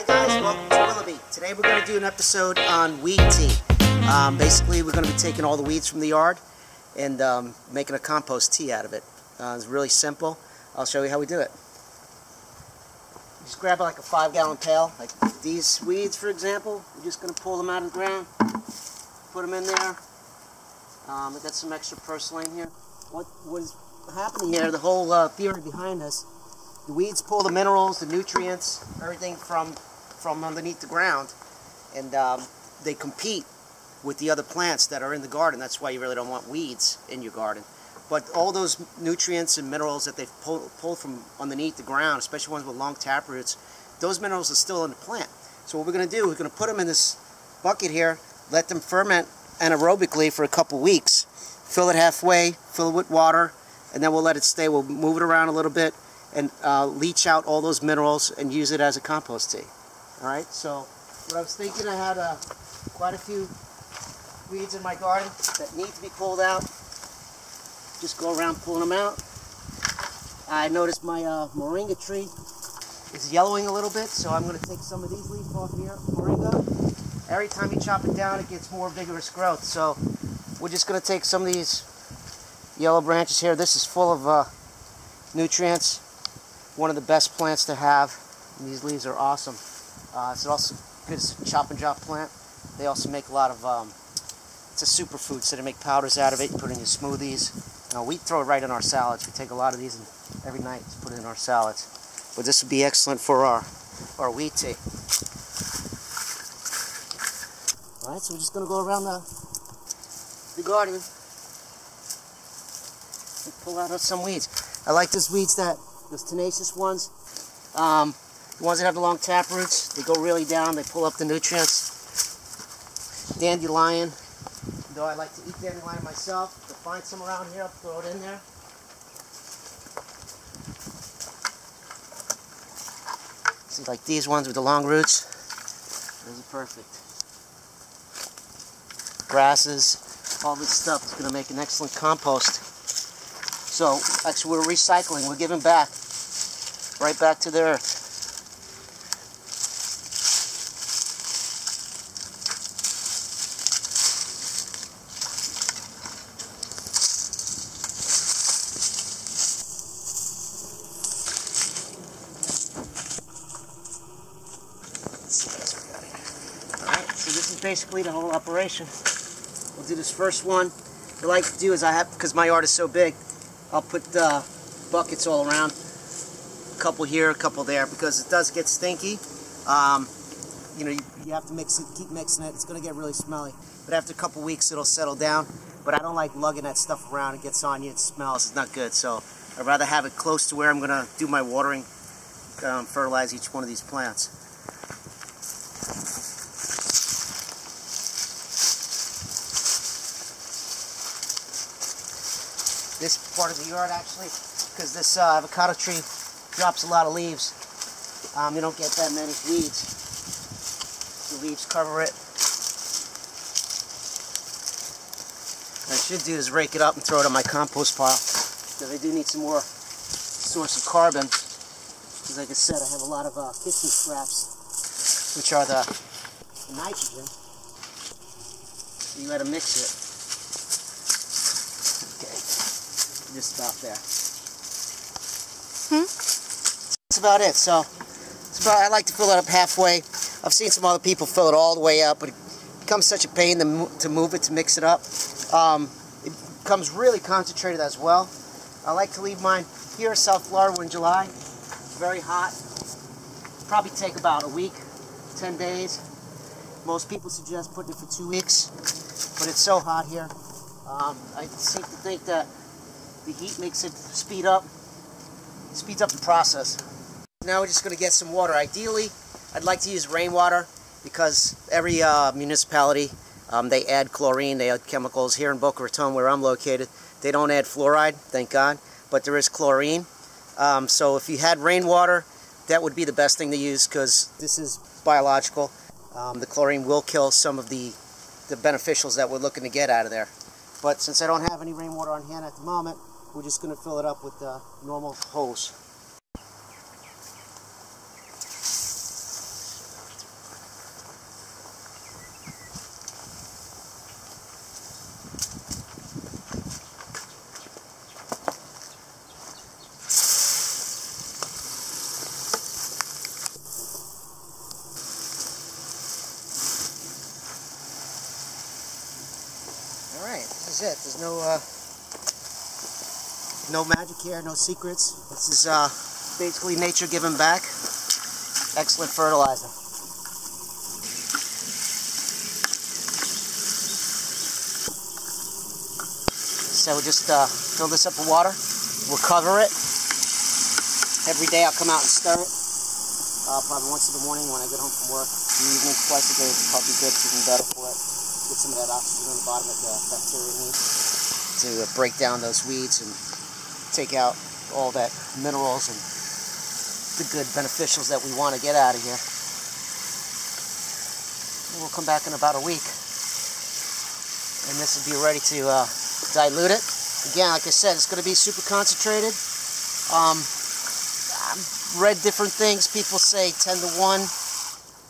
Hi guys, welcome to Willoughby. Today we're going to do an episode on weed tea. Um, basically, we're going to be taking all the weeds from the yard and um, making a compost tea out of it. Uh, it's really simple. I'll show you how we do it. Just grab like a five gallon pail, like these weeds for example. We're just going to pull them out of the ground, put them in there. Um, I got some extra purslane here. What was happening here, the whole uh, theory behind this, the weeds pull the minerals, the nutrients, everything from, from underneath the ground, and um, they compete with the other plants that are in the garden. That's why you really don't want weeds in your garden. But all those nutrients and minerals that they've pulled, from underneath the ground, especially ones with long tap roots, those minerals are still in the plant. So what we're going to do, we're going to put them in this bucket here, let them ferment anaerobically for a couple weeks, fill it halfway, fill it with water, and then we'll let it stay. We'll move it around a little bit and uh, leach out all those minerals and use it as a compost tea. All right, so what I was thinking, I had uh, quite a few weeds in my garden that need to be pulled out. Just go around pulling them out. I noticed my uh, moringa tree is yellowing a little bit, so I'm going to take some of these leaves off here, moringa. Every time you chop it down, it gets more vigorous growth. So we're just going to take some of these yellow branches here. This is full of uh, nutrients. One of the best plants to have. And these leaves are awesome. Uh, it's also good as a chop and drop plant. They also make a lot of, um, it's a superfood, so they make powders out of it. You put it in your smoothies. Now, we throw it right in our salads. We take a lot of these and every night to put it in our salads. But this would be excellent for our, our weed tea. Alright, so we're just going to go around the, the garden and pull out some weeds. I like those weeds that, those tenacious ones. Um, the ones that have the long tap roots, they go really down, they pull up the nutrients. Dandelion, though I like to eat dandelion myself, to find some around here, I'll throw it in there. See, like these ones with the long roots, those are perfect grasses, all this stuff is going to make an excellent compost. So actually we're recycling, we're giving back, right back to the earth. Alright, so this is basically the whole operation. We'll do this first one. What I like to do is I have, because my yard is so big, I'll put buckets all around. A couple here, a couple there, because it does get stinky. Um, you know, you, you, have to mix it, keep mixing it. It's going to get really smelly. But after a couple weeks, it'll settle down. But I don't like lugging that stuff around. It gets on you, it smells. It's not good. So I'd rather have it close to where I'm going to do my watering, um, fertilize each one of these plants. This part of the yard actually because this uh, avocado tree drops a lot of leaves. Um, you don't get that many weeds. The leaves cover it. What I should do is rake it up and throw it on my compost pile because I do need some more source of carbon. Because like I said, I have a lot of uh, kitchen scraps, which are the, nitrogen. You got to mix it. Just stop there. Hmm? That's about it. So, about, I like to fill it up halfway. I've seen some other people fill it all the way up, but it becomes such a pain to, mo to move it, to mix it up. Um, it becomes really concentrated as well. I like to leave mine here, South Florida, in July. Very hot. Probably take about a week, 10 days. Most people suggest putting it for two weeks, but it's so hot here. Um, I seem to think that the heat makes it speed up, speeds up the process. Now we're just going to get some water. Ideally, I'd like to use rainwater because every uh, municipality, um, they add chlorine, they add chemicals. Here in Boca Raton, where I'm located, they don't add fluoride, thank God, but there is chlorine. Um, so if you had rainwater, that would be the best thing to use because this is biological. Um, the chlorine will kill some of the, the beneficials that we're looking to get out of there. But since I don't have any rainwater on hand at the moment, we're just going to fill it up with the normal hose. All right, this is it. There's no uh no magic here, no secrets. This is uh, basically nature giving back. Excellent fertilizer. So we'll just uh, fill this up with water. We'll cover it. Every day I'll come out and stir it. Uh, probably once in the morning when I get home from work. In the evening, twice a day is probably good, even better for it. Get some of that oxygen on the bottom that the bacteria needs to uh, break down those weeds and take out all that minerals and the good beneficials that we want to get out of here. And we'll come back in about a week. And this will be ready to uh, dilute it. Again, like I said, it's going to be super concentrated. Um, I've read different things. People say 10 to 1.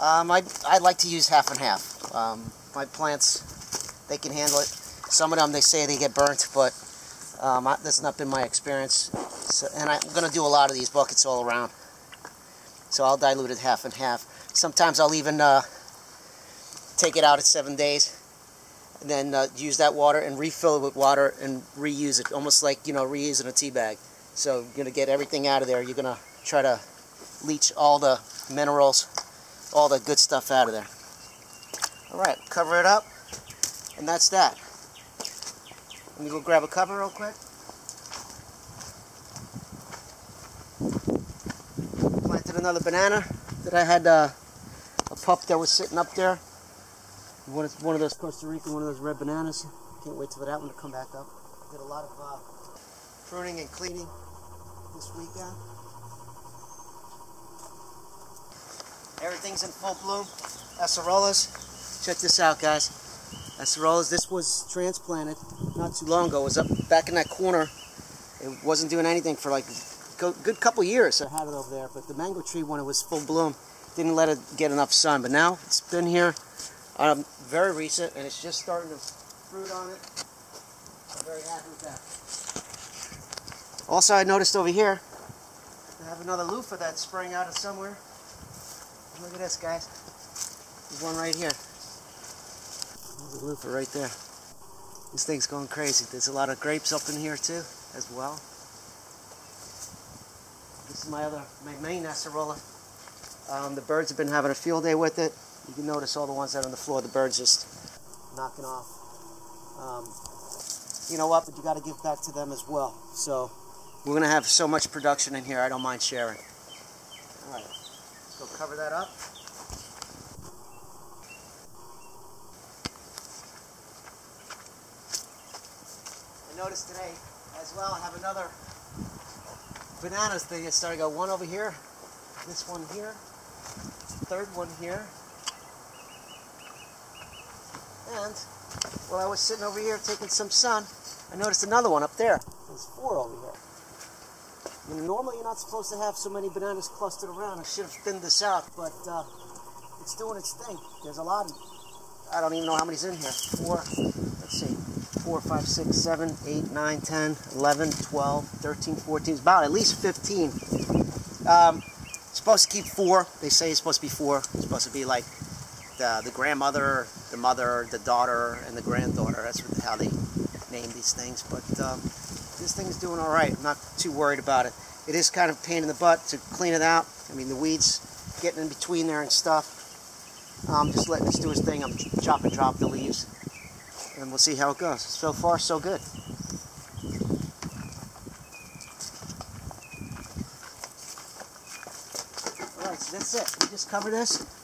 Um, I, I like to use half and half. Um, my plants, they can handle it. Some of them, they say they get burnt, but um, I, that's not been my experience. So, and I'm going to do a lot of these buckets all around. So I'll dilute it half and half. Sometimes I'll even uh, take it out at seven days and then uh, use that water and refill it with water and reuse it, almost like, you know, reusing a tea bag. So you're going to get everything out of there. You're going to try to leach all the minerals, all the good stuff out of there. All right, cover it up, and that's that. Let me go grab a cover real quick. Planted another banana that I had uh, a pup that was sitting up there. One of, one of those Costa Rican, one of those red bananas. Can't wait for that one to come back up. Did a lot of uh, pruning and cleaning this weekend. Everything's in full bloom. Acerolas. Check this out, guys. Acerolas, this was transplanted not too long ago. It was up back in that corner. It wasn't doing anything for like a good couple years. I had it over there, but the mango tree, when it was full bloom, didn't let it get enough sun. But now it's been here um, very recent, and it's just starting to fruit on it. I'm very happy with that. Also, I noticed over here, I have another loofah that's sprang out of somewhere. Look at this, guys. There's one right here. A right there. This thing's going crazy. There's a lot of grapes up in here too, as well. This is my other, my main acerola. Um, the birds have been having a field day with it. You can notice all the ones that are on the floor, the birds just knocking off. Um, you know what, but you got to give back to them as well. So we're going to have so much production in here, I don't mind sharing. All right, let's go cover that up. I noticed today as well, I have another bananas thing. It's starting to go one over here, this one here, third one here, and while I was sitting over here taking some sun, I noticed another one up there. There's four over here. You know, normally you're not supposed to have so many bananas clustered around. I should have thinned this out, but uh, it's doing its thing. There's a lot of, I don't even know how many's in here. Four, let's see, four, five, six, seven, eight, nine, 10, 11, 12, 13, 14, about at least 15. Um, supposed to keep four. They say it's supposed to be four. It's supposed to be like the, the grandmother, the mother, the daughter, and the granddaughter. That's how they name these things. But um, this thing is doing all right. I'm not too worried about it. It is kind of a pain in the butt to clean it out. I mean, the weeds getting in between there and stuff. I'm just letting this do its thing. I'm chopping drop the leaves. And we'll see how it goes. So far, so good. Alright, so that's it. We just cover this.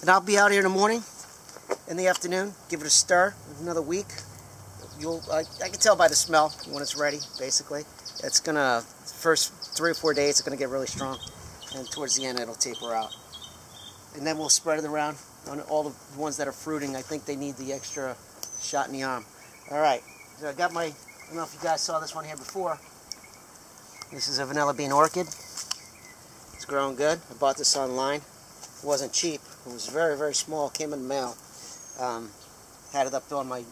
And I'll be out here in the morning, in the afternoon, give it a stir, another week. You'll, I, I can tell by the smell when it's ready, basically. It's gonna, first three or four days, it's gonna get really strong. And towards the end, it'll taper out. And then we'll spread it around on all the ones that are fruiting. I think they need the extra shot in the arm. All right, so I got my, I don't know if you guys saw this one here before. This is a vanilla bean orchid. It's growing good. I bought this online. It wasn't cheap. It was very, very small. Came in the mail. Um, had it up on my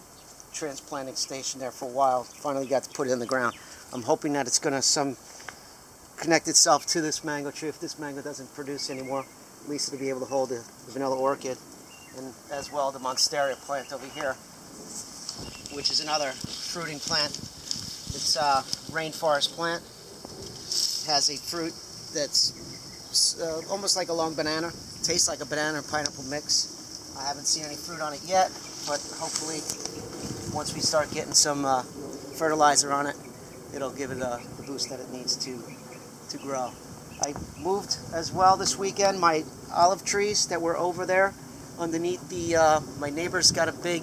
transplanting station there for a while. Finally got to put it in the ground. I'm hoping that it's going to some connect itself to this mango tree. If this mango doesn't produce anymore, least it'll be able to hold the, the vanilla orchid and as well the monstera plant over here. which is another fruiting plant. It's a rainforest plant. It has a fruit that's uh, almost like a long banana. Tastes like a banana and pineapple mix. I haven't seen any fruit on it yet, but hopefully once we start getting some uh, fertilizer on it, it'll give it uh, the boost that it needs to, to grow. I moved as well this weekend my olive trees that were over there underneath the, uh, my neighbor's got a big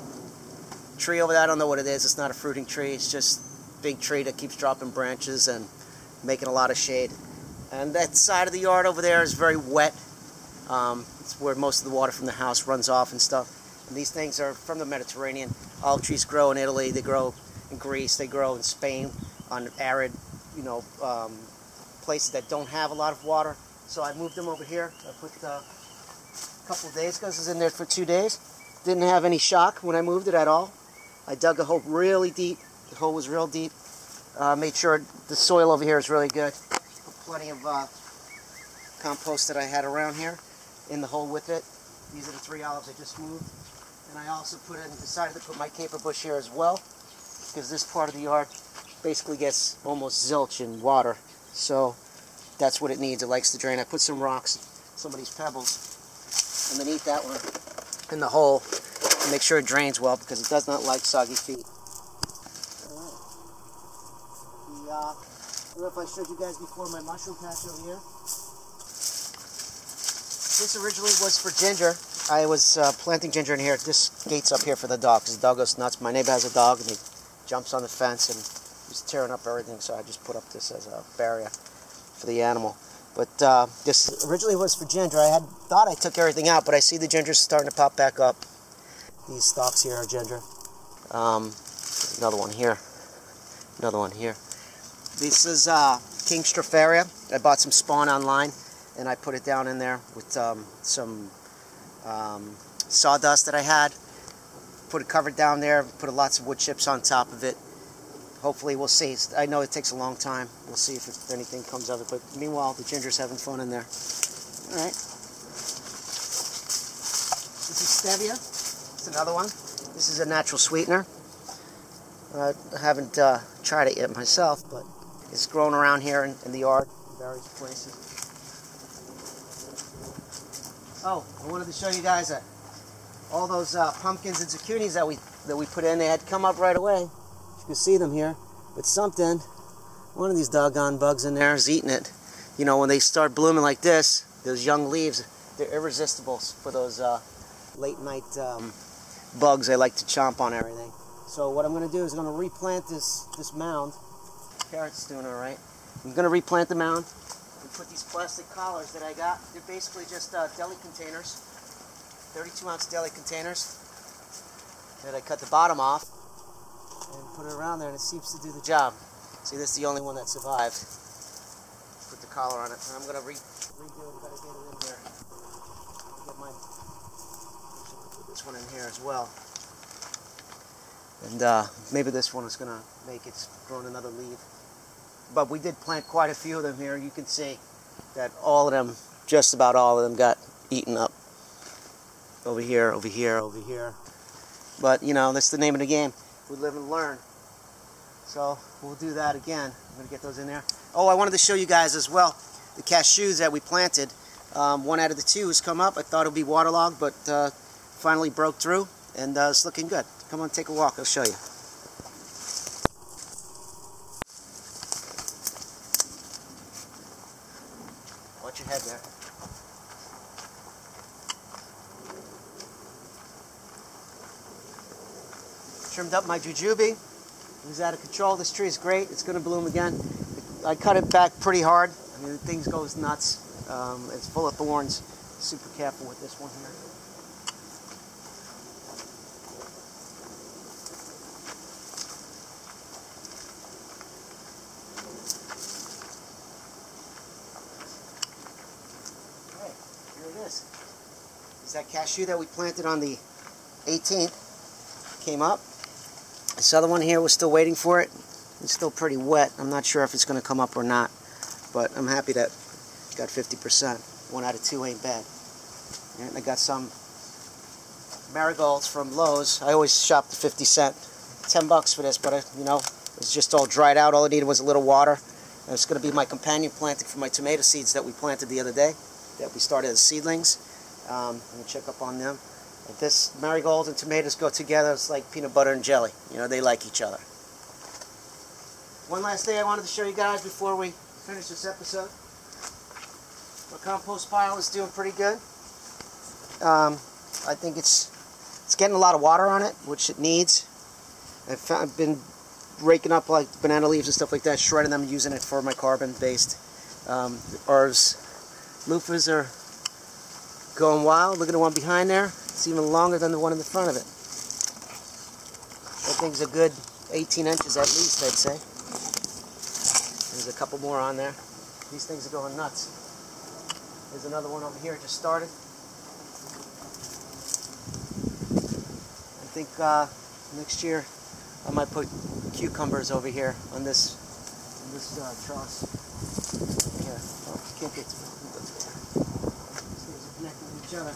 tree over there. I don't know what it is. It's not a fruiting tree. It's just big tree that keeps dropping branches and making a lot of shade. And that side of the yard over there is very wet. Um, it's where most of the water from the house runs off and stuff. And these things are from the Mediterranean. Olive trees grow in Italy. They grow in Greece. They grow in Spain on arid, you know, um, places that don't have a lot of water. So I moved them over here. I put uh, a couple days because it was in there for two days. Didn't have any shock when I moved it at all. I dug a hole really deep. The hole was real deep. Uh, made sure the soil over here is really good. Put plenty of uh, compost that I had around here in the hole with it. These are the three olives I just moved. And I also put in, decided to put my caper bush here as well because this part of the yard basically gets almost zilch in water. So that's what it needs. It likes to drain. I put some rocks, some of these pebbles underneath that one in the hole to make sure it drains well because it does not like soggy feet. The, uh, I don't know if I showed you guys before my mushroom patch over here. This originally was for ginger. I was uh, planting ginger in here. This gate's up here for the dog because the dog goes nuts. My neighbor has a dog and he jumps on the fence and he's tearing up everything. So I just put up this as a barrier for the animal. But uh, this originally was for ginger. I had thought I took everything out, but I see the ginger starting to pop back up. These stalks here are ginger. Um, another one here. Another one here. This is uh, King Stropharia. I bought some spawn online and I put it down in there with um, some um, sawdust that I had. Put it covered down there, put lots of wood chips on top of it. Hopefully we'll see. I know it takes a long time. We'll see if anything comes of it. But meanwhile, the ginger's having fun in there. All right. This is stevia. It's another one. This is a natural sweetener. Uh, I haven't uh, tried it yet myself, but it's grown around here in, in the yard, in various places. Oh, I wanted to show you guys that all those uh, pumpkins and zucchinis that we that we put in, they had come up right away. You see them here. But something, one of these doggone bugs in there is eating it. You know, when they start blooming like this, those young leaves, they're irresistible for those uh, late night um, bugs. They like to chomp on everything. So what I'm going to do is I'm going to replant this this mound. Carrot's doing all right. I'm going to replant the mound and put these plastic collars that I got. They're basically just uh, deli containers, 32 ounce deli containers that I cut the bottom off and put it around there and it seems to do the job. See, this is the only one that survived. Put the collar on it. I'm going to re redo it, but I get it in here. Get my, put this one in here as well. And uh, maybe this one is going to make it grow another leaf but we did plant quite a few of them here. You can see that all of them, just about all of them, got eaten up. Over here, over here, over here. But, you know, that's the name of the game. We live and learn. So, we'll do that again. I'm going to get those in there. Oh, I wanted to show you guys as well the cashews that we planted. Um, one out of the two has come up. I thought it would be waterlogged, but uh, finally broke through, and uh, it's looking good. Come on, take a walk. I'll show you. Watch your head there. Trimmed up my jujube. It was out of control. This tree is great. It's going to bloom again. I cut it back pretty hard. I mean, the thing goes nuts. Um, it's full of thorns. Super careful with this one here. Right. here. is that cashew that we planted on the 18th came up. This other one here was still waiting for it. It's still pretty wet. I'm not sure if it's going to come up or not, but I'm happy that got 50%. One out of two ain't bad. And I got some marigolds from Lowe's. I always shop the 50 cent 10 bucks for this, but uh, you know, it's just all dried out. All I needed was a little water. And it's going to be my companion planting for my tomato seeds that we planted the other day, that we started as seedlings. Um, let me check up on them. This marigolds and tomatoes go together, it's like peanut butter and jelly. You know, they like each other. One last thing I wanted to show you guys before we finish this episode. My compost pile is doing pretty good. Um, I think it's it's getting a lot of water on it, which it needs. I've, found, I've been raking up like banana leaves and stuff like that, shredding them, using it for my carbon-based um, herbs. Loofahs are going wild. Look at the one behind there. It's even longer than the one in the front of it. That thing's a good 18 inches at least, I'd say. There's a couple more on there. These things are going nuts. There's another one over here, just started. I think uh, next year I might put cucumbers over here on this on this uh, truss. Yeah, oh, can't get it. These things are connected to each other.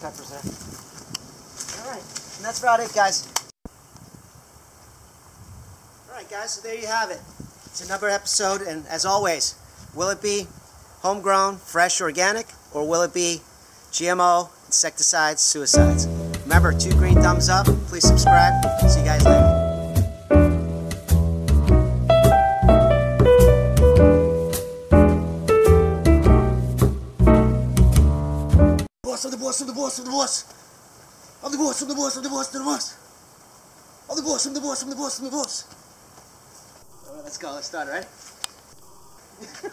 Peppers there. All right, and that's about it, guys. All right, guys. So there you have it. It's another episode, and as always, will it be homegrown, fresh, organic, or will it be GMO, insecticides, suicides? Remember, two green thumbs up. Please subscribe. See you guys later. Boss, I'm the boss, I'm the boss, I'm the boss. I'm the boss, I'm the boss, I'm the boss, I'm the boss. I'm the boss, I'm the boss, I'm the boss, I'm the boss. All right, let's go, let's start, all right?